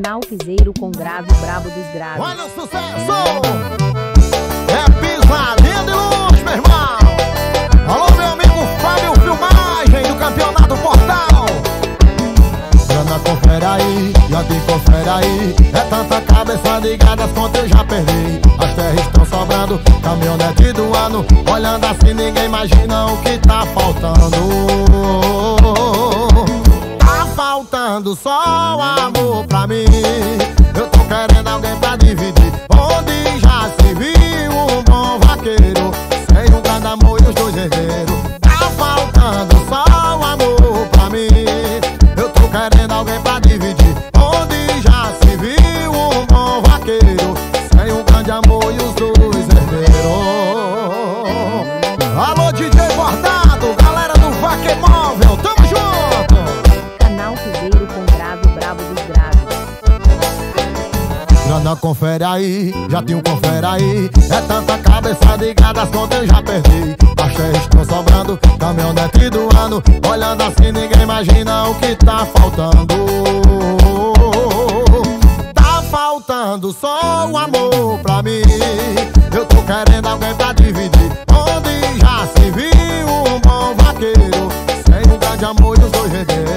Canal Piseiro com grave brabo dos graves. Olha o sucesso! É pisadinha de luz, meu irmão! Alô, meu amigo Fábio Filmagem do Campeonato Portal! Grana, confere aí, já te confere aí É tanta cabeça ligada, contas eu já perdi As terras estão sobrando, caminhonete do ano Olhando assim ninguém imagina o que tá faltando Tá faltando só bom vaqueiro Grana, confere aí, já tinha um confere aí. É tanta cabeça ligada, as contas eu já perdi. As terras estão sobrando, caminhonete do ano. Olhando assim ninguém imagina o que tá faltando. Tá faltando só o amor pra mim. Eu tô querendo alguém pra dividir. Onde já se viu um bom vaqueiro? Sem um grande amor e os dois herdeiros